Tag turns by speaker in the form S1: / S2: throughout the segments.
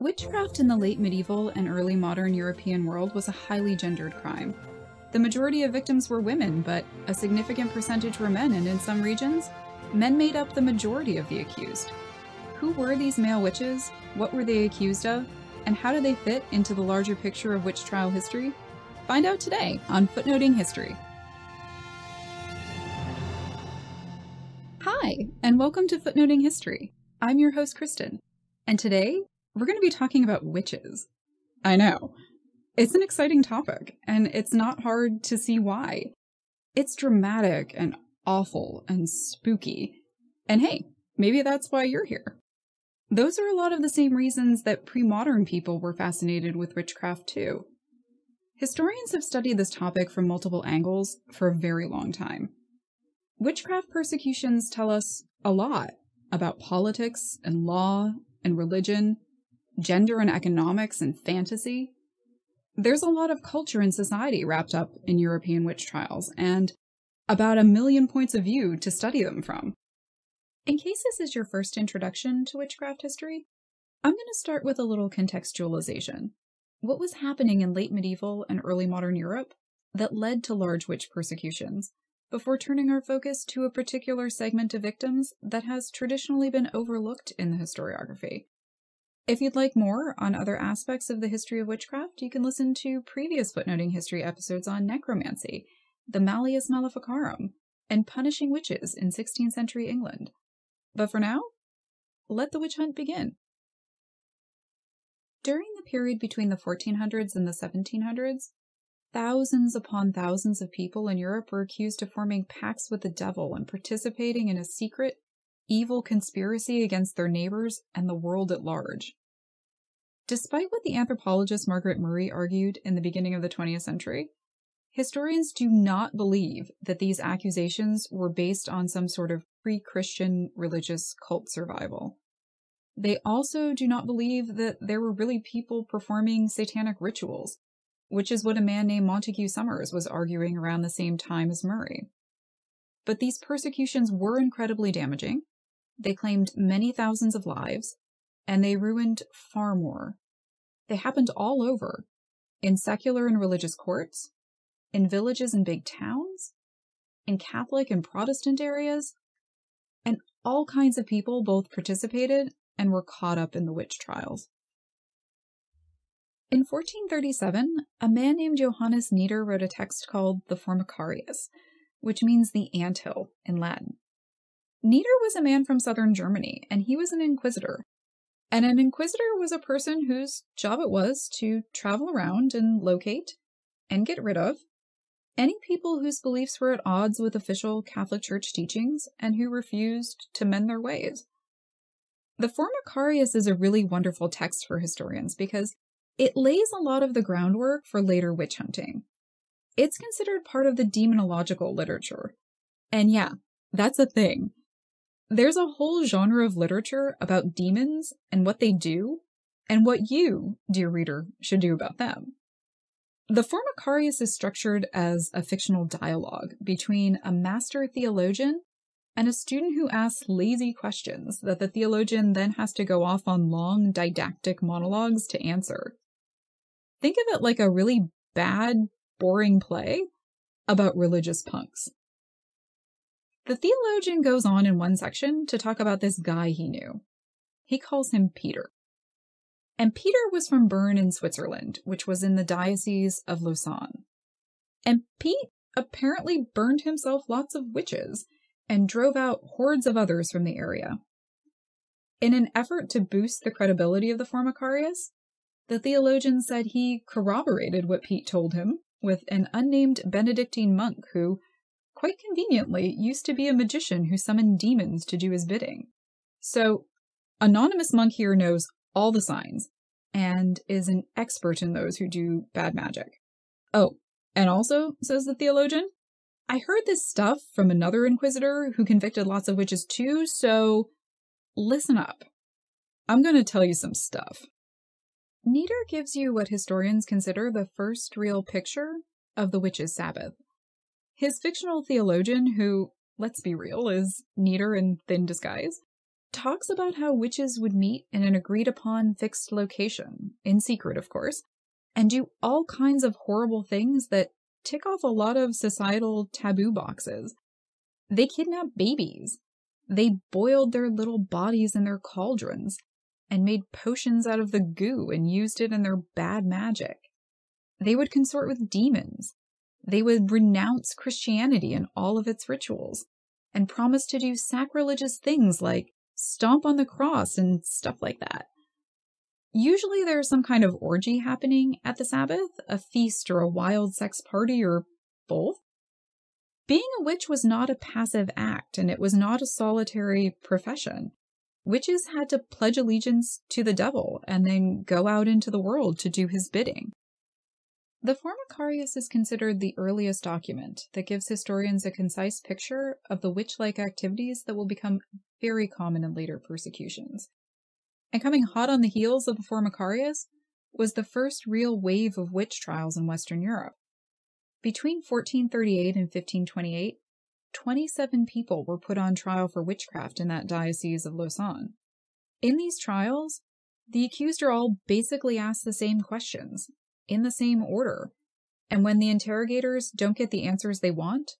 S1: Witchcraft in the late medieval and early modern European world was a highly gendered crime. The majority of victims were women, but a significant percentage were men, and in some regions, men made up the majority of the accused. Who were these male witches? What were they accused of? And how do they fit into the larger picture of witch trial history? Find out today on Footnoting History. Hi, and welcome to Footnoting History. I'm your host, Kristin, and today we're going to be talking about witches. I know. It's an exciting topic, and it's not hard to see why. It's dramatic and awful and spooky. And hey, maybe that's why you're here. Those are a lot of the same reasons that pre modern people were fascinated with witchcraft, too. Historians have studied this topic from multiple angles for a very long time. Witchcraft persecutions tell us a lot about politics and law and religion gender and economics and fantasy. There's a lot of culture and society wrapped up in European witch trials, and about a million points of view to study them from. In case this is your first introduction to witchcraft history, I'm going to start with a little contextualization. What was happening in late medieval and early modern Europe that led to large witch persecutions, before turning our focus to a particular segment of victims that has traditionally been overlooked in the historiography if you'd like more on other aspects of the history of witchcraft, you can listen to previous footnoting history episodes on necromancy, the Malleus Maleficarum, and punishing witches in 16th century England. But for now, let the witch hunt begin. During the period between the 1400s and the 1700s, thousands upon thousands of people in Europe were accused of forming pacts with the devil and participating in a secret, evil conspiracy against their neighbors and the world at large. Despite what the anthropologist Margaret Murray argued in the beginning of the 20th century, historians do not believe that these accusations were based on some sort of pre Christian religious cult survival. They also do not believe that there were really people performing satanic rituals, which is what a man named Montague Summers was arguing around the same time as Murray. But these persecutions were incredibly damaging, they claimed many thousands of lives, and they ruined far more. They happened all over in secular and religious courts, in villages and big towns, in Catholic and Protestant areas, and all kinds of people both participated and were caught up in the witch trials. In 1437, a man named Johannes Nider wrote a text called the Formicarius, which means the ant hill in Latin. Nider was a man from southern Germany, and he was an inquisitor. And an inquisitor was a person whose job it was to travel around and locate and get rid of any people whose beliefs were at odds with official Catholic Church teachings and who refused to mend their ways. The Formicarius is a really wonderful text for historians because it lays a lot of the groundwork for later witch hunting. It's considered part of the demonological literature. And yeah, that's a thing. There's a whole genre of literature about demons and what they do, and what you, dear reader, should do about them. The Formicarius is structured as a fictional dialogue between a master theologian and a student who asks lazy questions that the theologian then has to go off on long didactic monologues to answer. Think of it like a really bad, boring play about religious punks. The theologian goes on in one section to talk about this guy he knew. He calls him Peter. And Peter was from Bern in Switzerland, which was in the Diocese of Lausanne. And Pete apparently burned himself lots of witches and drove out hordes of others from the area. In an effort to boost the credibility of the Formicarius, the theologian said he corroborated what Pete told him with an unnamed Benedictine monk who quite conveniently, used to be a magician who summoned demons to do his bidding. So, Anonymous Monk here knows all the signs and is an expert in those who do bad magic. Oh, and also, says the theologian, I heard this stuff from another inquisitor who convicted lots of witches too, so listen up. I'm going to tell you some stuff. Nider gives you what historians consider the first real picture of the witches' Sabbath. His fictional theologian, who, let's be real, is Nider in thin disguise, talks about how witches would meet in an agreed upon fixed location, in secret, of course, and do all kinds of horrible things that tick off a lot of societal taboo boxes. They kidnap babies. They boiled their little bodies in their cauldrons and made potions out of the goo and used it in their bad magic. They would consort with demons. They would renounce Christianity and all of its rituals and promise to do sacrilegious things like stomp on the cross and stuff like that. Usually there's some kind of orgy happening at the Sabbath, a feast or a wild sex party or both. Being a witch was not a passive act and it was not a solitary profession. Witches had to pledge allegiance to the devil and then go out into the world to do his bidding. The Formicarius is considered the earliest document that gives historians a concise picture of the witch like activities that will become very common in later persecutions. And coming hot on the heels of the Formicarius was the first real wave of witch trials in Western Europe. Between 1438 and 1528, 27 people were put on trial for witchcraft in that diocese of Lausanne. In these trials, the accused are all basically asked the same questions, in the same order, and when the interrogators don't get the answers they want,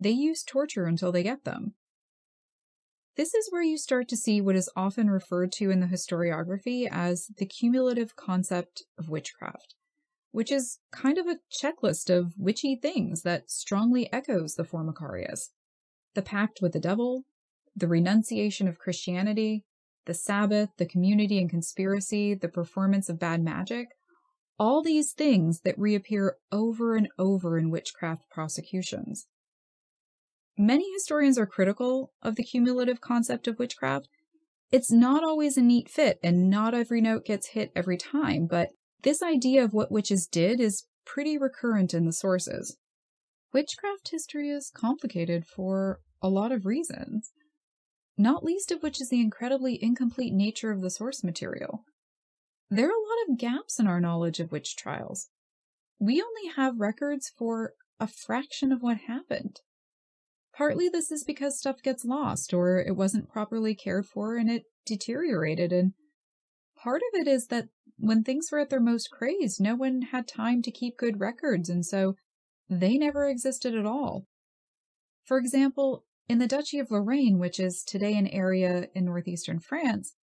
S1: they use torture until they get them. This is where you start to see what is often referred to in the historiography as the cumulative concept of witchcraft, which is kind of a checklist of witchy things that strongly echoes the Formicarius. The pact with the devil, the renunciation of Christianity, the Sabbath, the community and conspiracy, the performance of bad magic, all these things that reappear over and over in witchcraft prosecutions. Many historians are critical of the cumulative concept of witchcraft. It's not always a neat fit, and not every note gets hit every time, but this idea of what witches did is pretty recurrent in the sources. Witchcraft history is complicated for a lot of reasons, not least of which is the incredibly incomplete nature of the source material. There are a lot of gaps in our knowledge of witch trials. We only have records for a fraction of what happened. Partly this is because stuff gets lost or it wasn't properly cared for and it deteriorated. And part of it is that when things were at their most crazed, no one had time to keep good records, and so they never existed at all. For example, in the Duchy of Lorraine, which is today an area in northeastern France,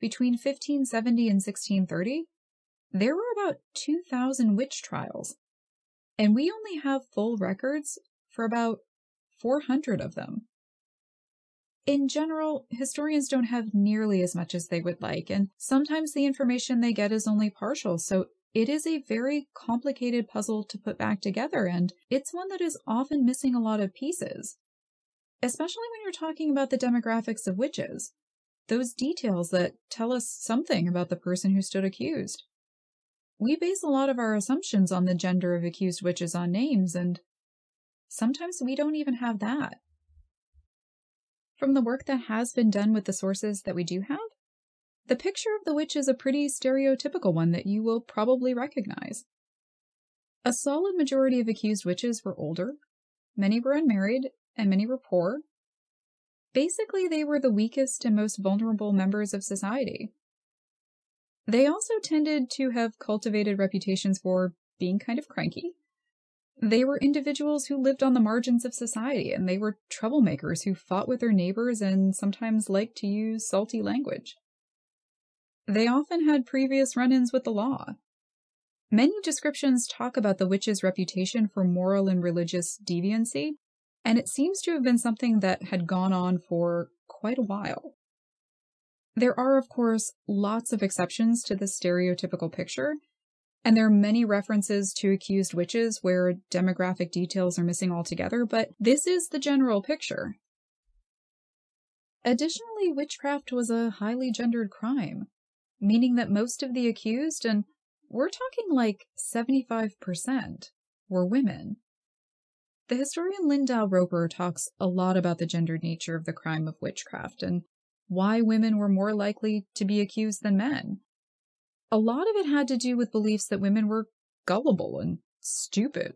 S1: between 1570 and 1630, there were about 2,000 witch trials. And we only have full records for about 400 of them. In general, historians don't have nearly as much as they would like, and sometimes the information they get is only partial, so it is a very complicated puzzle to put back together, and it's one that is often missing a lot of pieces. Especially when you're talking about the demographics of witches, those details that tell us something about the person who stood accused. We base a lot of our assumptions on the gender of accused witches on names, and Sometimes we don't even have that. From the work that has been done with the sources that we do have, the picture of the witch is a pretty stereotypical one that you will probably recognize. A solid majority of accused witches were older, many were unmarried, and many were poor. Basically, they were the weakest and most vulnerable members of society. They also tended to have cultivated reputations for being kind of cranky, they were individuals who lived on the margins of society, and they were troublemakers who fought with their neighbors and sometimes liked to use salty language. They often had previous run ins with the law. Many descriptions talk about the witch's reputation for moral and religious deviancy, and it seems to have been something that had gone on for quite a while. There are, of course, lots of exceptions to this stereotypical picture, and there are many references to accused witches where demographic details are missing altogether, but this is the general picture. Additionally, witchcraft was a highly gendered crime, meaning that most of the accused, and we're talking like 75%, were women. The historian Lyndal Roper talks a lot about the gendered nature of the crime of witchcraft and why women were more likely to be accused than men a lot of it had to do with beliefs that women were gullible and stupid,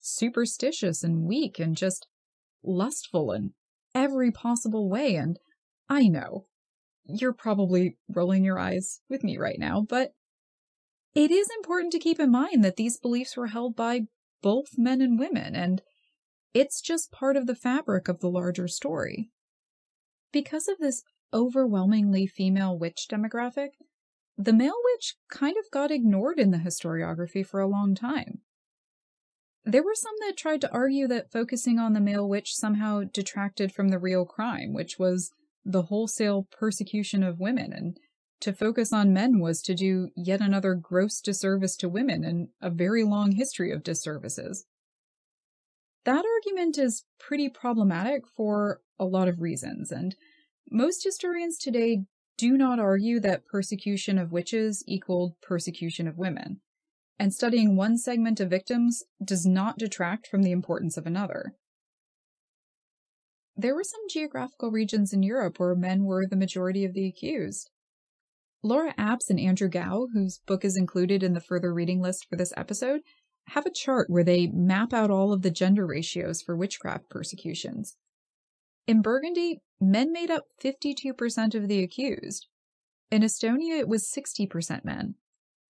S1: superstitious and weak and just lustful in every possible way. And I know, you're probably rolling your eyes with me right now, but it is important to keep in mind that these beliefs were held by both men and women, and it's just part of the fabric of the larger story. Because of this overwhelmingly female witch demographic, the male witch kind of got ignored in the historiography for a long time. There were some that tried to argue that focusing on the male witch somehow detracted from the real crime, which was the wholesale persecution of women, and to focus on men was to do yet another gross disservice to women and a very long history of disservices. That argument is pretty problematic for a lot of reasons, and most historians today do not argue that persecution of witches equaled persecution of women and studying one segment of victims does not detract from the importance of another. There were some geographical regions in Europe where men were the majority of the accused. Lara Apps and Andrew Gow, whose book is included in the further reading list for this episode, have a chart where they map out all of the gender ratios for witchcraft persecutions. In Burgundy, men made up 52% of the accused. In Estonia, it was 60% men.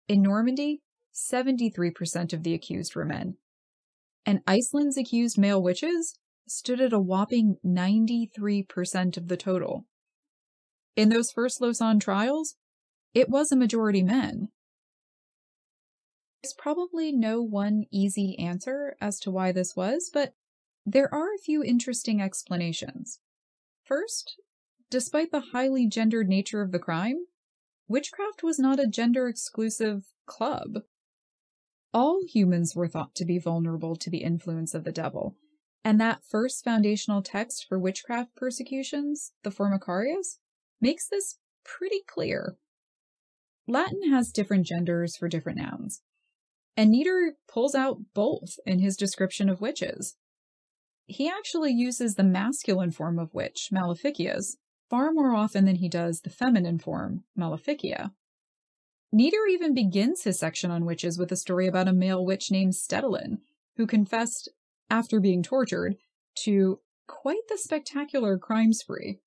S1: In Normandy, 73% of the accused were men. And Iceland's accused male witches stood at a whopping 93% of the total. In those first Lausanne trials, it was a majority men. There's probably no one easy answer as to why this was, but there are a few interesting explanations. First, despite the highly gendered nature of the crime, witchcraft was not a gender exclusive club all humans were thought to be vulnerable to the influence of the devil. And that first foundational text for witchcraft persecutions, the Formicarius, makes this pretty clear. Latin has different genders for different nouns, and Nider pulls out both in his description of witches. He actually uses the masculine form of witch, maleficius, far more often than he does the feminine form, maleficia. Nider even begins his section on witches with a story about a male witch named Stedelin, who confessed, after being tortured, to quite the spectacular crime spree.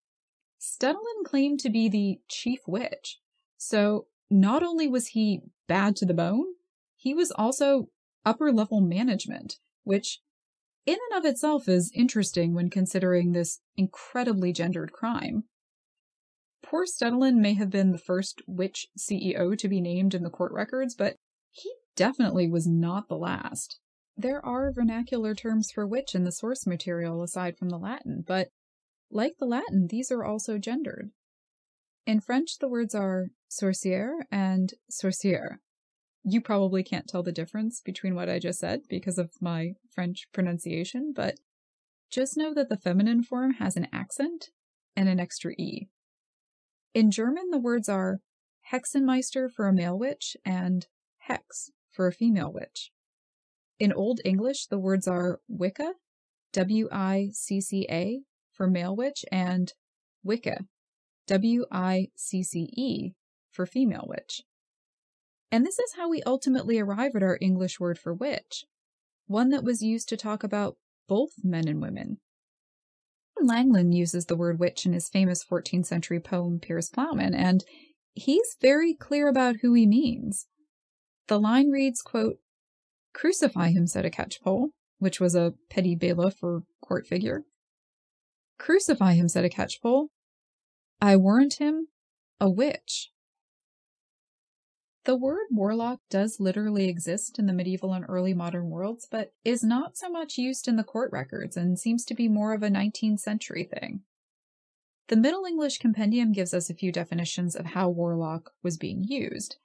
S1: Stedelin claimed to be the chief witch, so not only was he bad to the bone, he was also upper level management, which in and of itself is interesting when considering this incredibly gendered crime. Poor Stedelin may have been the first witch CEO to be named in the court records, but he definitely was not the last. There are vernacular terms for witch in the source material aside from the Latin, but like the Latin, these are also gendered. In French, the words are sorcier and sorcière. You probably can't tell the difference between what I just said because of my French pronunciation, but just know that the feminine form has an accent and an extra E. In German, the words are Hexenmeister for a male witch and Hex for a female witch. In Old English, the words are Wicca, W I C C A, for male witch, and Wicce, W I C C E, for female witch. And this is how we ultimately arrive at our English word for witch, one that was used to talk about both men and women, Langland uses the word witch in his famous 14th century poem Piers Plowman, and he's very clear about who he means. The line reads, quote, Crucify him, said a catchpole, which was a petty bailiff or court figure. Crucify him, said a catchpole. I warrant him a witch. The word warlock does literally exist in the medieval and early modern worlds, but is not so much used in the court records and seems to be more of a 19th century thing. The Middle English Compendium gives us a few definitions of how warlock was being used.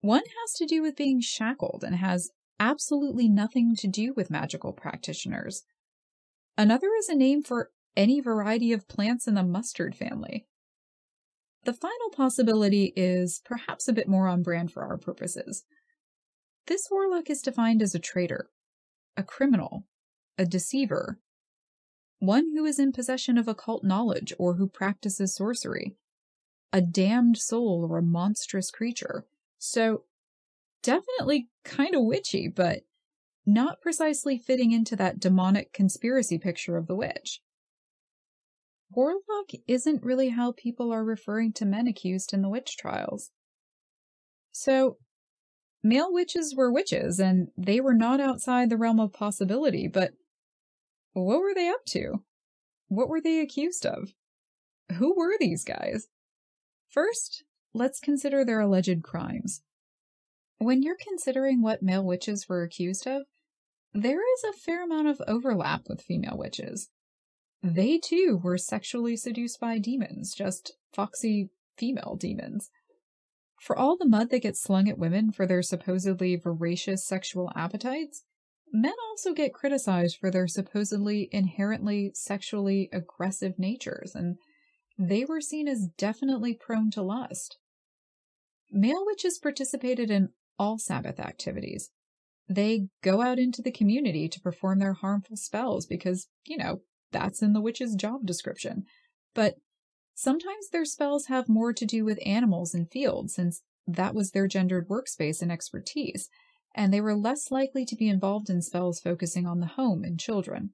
S1: One has to do with being shackled and has absolutely nothing to do with magical practitioners. Another is a name for any variety of plants in the mustard family. The final possibility is perhaps a bit more on brand for our purposes. This warlock is defined as a traitor, a criminal, a deceiver, one who is in possession of occult knowledge or who practices sorcery, a damned soul or a monstrous creature. So, definitely kind of witchy, but not precisely fitting into that demonic conspiracy picture of the witch. Warlock isn't really how people are referring to men accused in the witch trials. So, male witches were witches, and they were not outside the realm of possibility, but what were they up to? What were they accused of? Who were these guys? First, let's consider their alleged crimes. When you're considering what male witches were accused of, there is a fair amount of overlap with female witches. They too were sexually seduced by demons, just foxy female demons. For all the mud that gets slung at women for their supposedly voracious sexual appetites, men also get criticized for their supposedly inherently sexually aggressive natures, and they were seen as definitely prone to lust. Male witches participated in all Sabbath activities. They go out into the community to perform their harmful spells because, you know, that's in the witch's job description. But sometimes their spells have more to do with animals and fields, since that was their gendered workspace and expertise, and they were less likely to be involved in spells focusing on the home and children.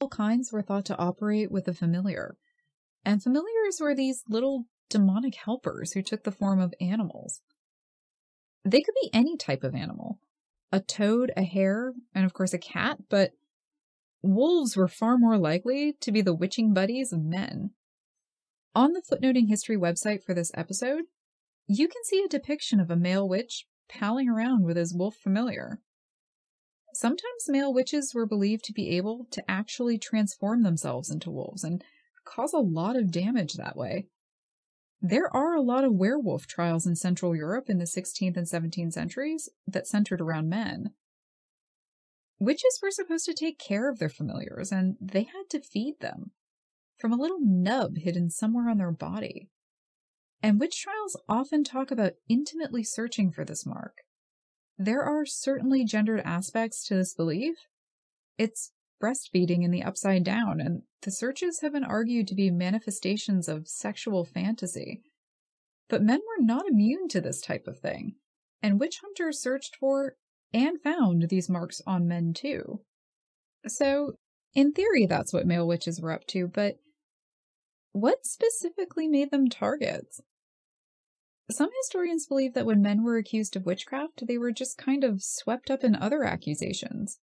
S1: All kinds were thought to operate with the familiar, and familiars were these little demonic helpers who took the form of animals. They could be any type of animal a toad, a hare, and of course a cat, but wolves were far more likely to be the witching buddies of men. On the Footnoting History website for this episode, you can see a depiction of a male witch palling around with his wolf familiar. Sometimes male witches were believed to be able to actually transform themselves into wolves and cause a lot of damage that way. There are a lot of werewolf trials in Central Europe in the 16th and 17th centuries that centered around men. Witches were supposed to take care of their familiars, and they had to feed them from a little nub hidden somewhere on their body. And witch trials often talk about intimately searching for this mark. There are certainly gendered aspects to this belief. It's breastfeeding in the upside down, and the searches have been argued to be manifestations of sexual fantasy. But men were not immune to this type of thing, and witch hunters searched for and found these marks on men too. So, in theory, that's what male witches were up to, but what specifically made them targets? Some historians believe that when men were accused of witchcraft, they were just kind of swept up in other accusations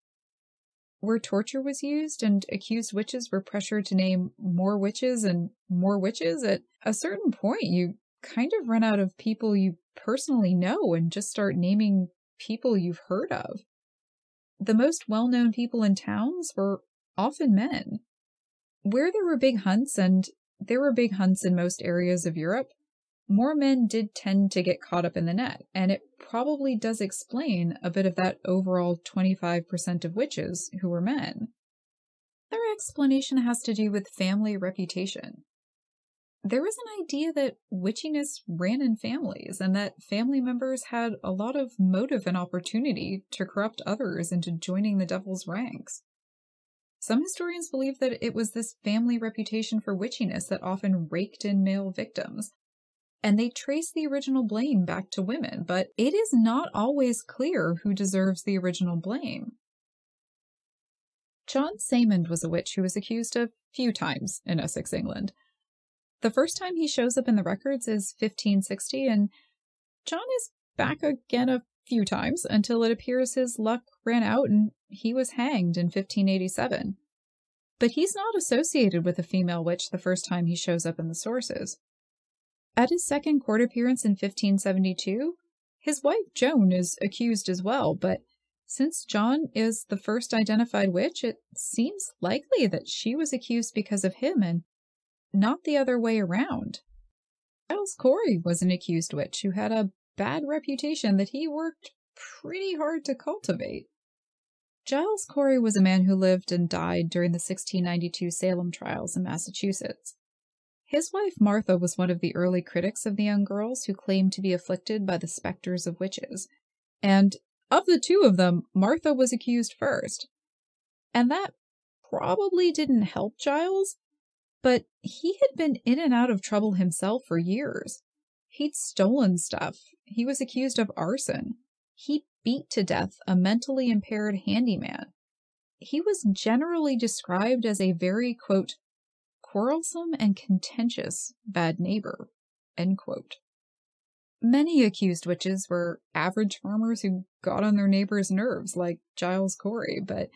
S1: where torture was used and accused witches were pressured to name more witches and more witches, at a certain point, you kind of run out of people you personally know and just start naming people you've heard of. The most well known people in towns were often men. Where there were big hunts, and there were big hunts in most areas of Europe, more men did tend to get caught up in the net, and it probably does explain a bit of that overall 25% of witches who were men. Another explanation has to do with family reputation. There was an idea that witchiness ran in families and that family members had a lot of motive and opportunity to corrupt others into joining the devil's ranks. Some historians believe that it was this family reputation for witchiness that often raked in male victims, and they trace the original blame back to women, but it is not always clear who deserves the original blame. John Saymond was a witch who was accused a few times in Essex, England. The first time he shows up in the records is 1560, and John is back again a few times until it appears his luck ran out and he was hanged in 1587. But he's not associated with a female witch the first time he shows up in the sources. At his second court appearance in 1572, his wife Joan is accused as well, but since John is the first identified witch, it seems likely that she was accused because of him and not the other way around. Giles Corey was an accused witch who had a bad reputation that he worked pretty hard to cultivate. Giles Corey was a man who lived and died during the 1692 Salem trials in Massachusetts. His wife Martha was one of the early critics of the young girls who claimed to be afflicted by the specters of witches. And of the two of them, Martha was accused first. And that probably didn't help Giles, but he had been in and out of trouble himself for years. He'd stolen stuff. He was accused of arson. He beat to death a mentally impaired handyman. He was generally described as a very, quote, quarrelsome and contentious bad neighbor. Many accused witches were average farmers who got on their neighbors' nerves, like Giles Corey, but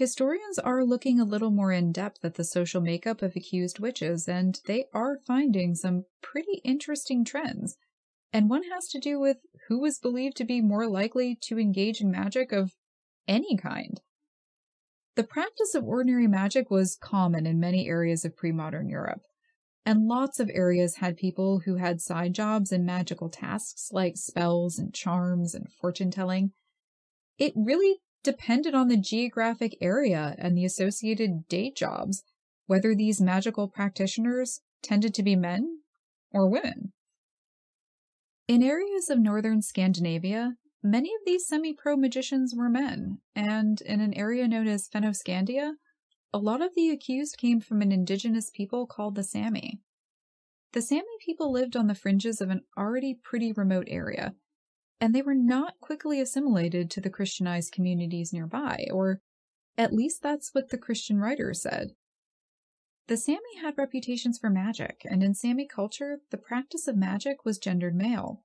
S1: historians are looking a little more in depth at the social makeup of accused witches, and they are finding some pretty interesting trends. And one has to do with who was believed to be more likely to engage in magic of any kind. The practice of ordinary magic was common in many areas of pre modern Europe, and lots of areas had people who had side jobs and magical tasks like spells and charms and fortune telling. It really depended on the geographic area and the associated day jobs, whether these magical practitioners tended to be men or women. In areas of northern Scandinavia, Many of these semi pro magicians were men, and in an area known as Fennoscandia, a lot of the accused came from an indigenous people called the Sami. The Sami people lived on the fringes of an already pretty remote area, and they were not quickly assimilated to the Christianized communities nearby, or at least that's what the Christian writers said. The Sami had reputations for magic, and in Sami culture, the practice of magic was gendered male.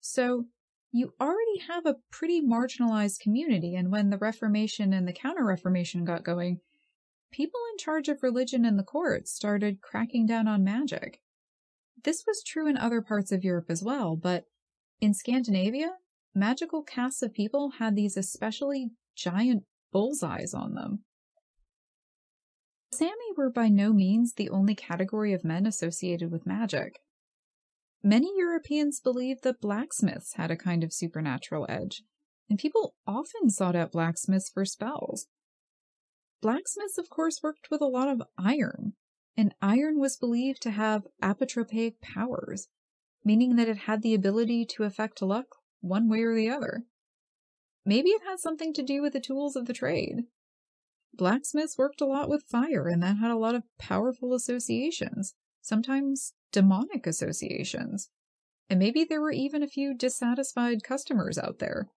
S1: So, you already have a pretty marginalized community. And when the Reformation and the Counter Reformation got going, people in charge of religion in the courts started cracking down on magic. This was true in other parts of Europe as well, but in Scandinavia, magical castes of people had these especially giant bullseyes on them. Sami were by no means the only category of men associated with magic. Many Europeans believed that blacksmiths had a kind of supernatural edge, and people often sought out blacksmiths for spells. Blacksmiths, of course, worked with a lot of iron, and iron was believed to have apotropaic powers, meaning that it had the ability to affect luck one way or the other. Maybe it had something to do with the tools of the trade. Blacksmiths worked a lot with fire, and that had a lot of powerful associations, sometimes demonic associations. And maybe there were even a few dissatisfied customers out there.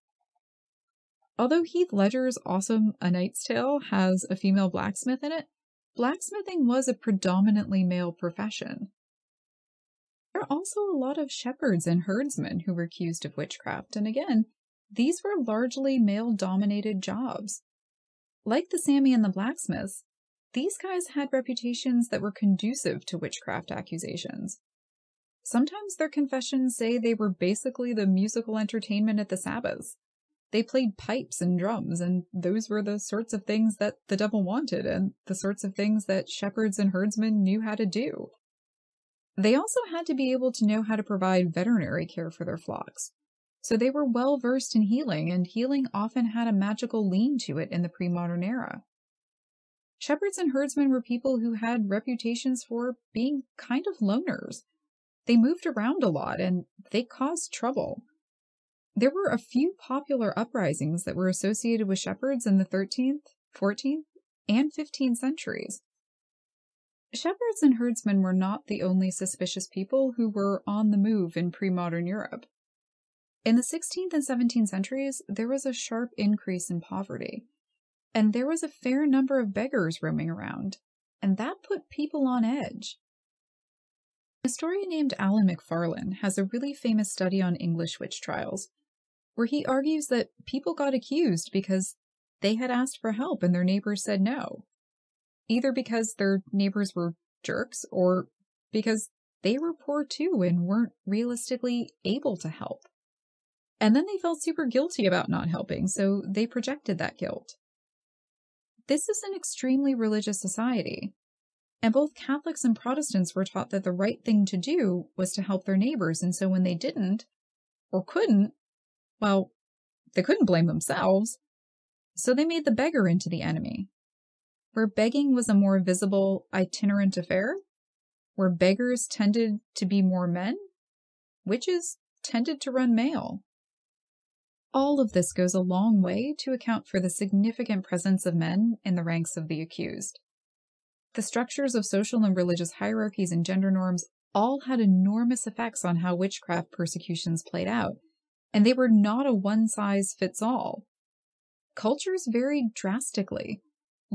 S1: Although Heath Ledger's awesome A Knight's Tale has a female blacksmith in it, blacksmithing was a predominantly male profession. There are also a lot of shepherds and herdsmen who were accused of witchcraft, and again, these were largely male dominated jobs. Like the Sami and the blacksmiths, these guys had reputations that were conducive to witchcraft accusations. Sometimes their confessions say they were basically the musical entertainment at the Sabbaths. They played pipes and drums, and those were the sorts of things that the devil wanted, and the sorts of things that shepherds and herdsmen knew how to do. They also had to be able to know how to provide veterinary care for their flocks. So they were well versed in healing, and healing often had a magical lean to it in the pre modern era. Shepherds and herdsmen were people who had reputations for being kind of loners. They moved around a lot and they caused trouble. There were a few popular uprisings that were associated with shepherds in the 13th, 14th, and 15th centuries. Shepherds and herdsmen were not the only suspicious people who were on the move in pre modern Europe. In the 16th and 17th centuries, there was a sharp increase in poverty and there was a fair number of beggars roaming around, and that put people on edge. A historian named Alan Macfarlane has a really famous study on English witch trials, where he argues that people got accused because they had asked for help and their neighbors said no, either because their neighbors were jerks or because they were poor too and weren't realistically able to help. And then they felt super guilty about not helping, so they projected that guilt. This is an extremely religious society, and both Catholics and Protestants were taught that the right thing to do was to help their neighbors, and so when they didn't, or couldn't, well, they couldn't blame themselves, so they made the beggar into the enemy. Where begging was a more visible, itinerant affair, where beggars tended to be more men, witches tended to run male. All of this goes a long way to account for the significant presence of men in the ranks of the accused. The structures of social and religious hierarchies and gender norms all had enormous effects on how witchcraft persecutions played out, and they were not a one size fits all. Cultures varied drastically.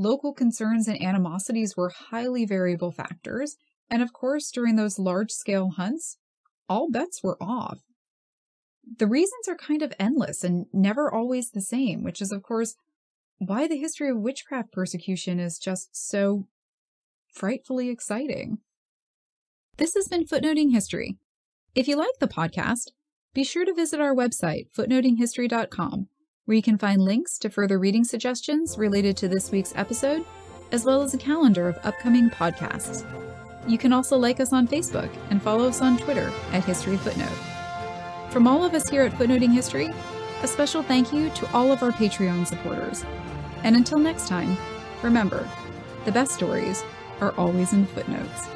S1: Local concerns and animosities were highly variable factors, and of course, during those large scale hunts, all bets were off. The reasons are kind of endless and never always the same, which is, of course, why the history of witchcraft persecution is just so frightfully exciting. This has been Footnoting History. If you like the podcast, be sure to visit our website, footnotinghistory.com, where you can find links to further reading suggestions related to this week's episode, as well as a calendar of upcoming podcasts. You can also like us on Facebook and follow us on Twitter at History Footnote. From all of us here at Footnoting History, a special thank you to all of our Patreon supporters. And until next time, remember, the best stories are always in the footnotes.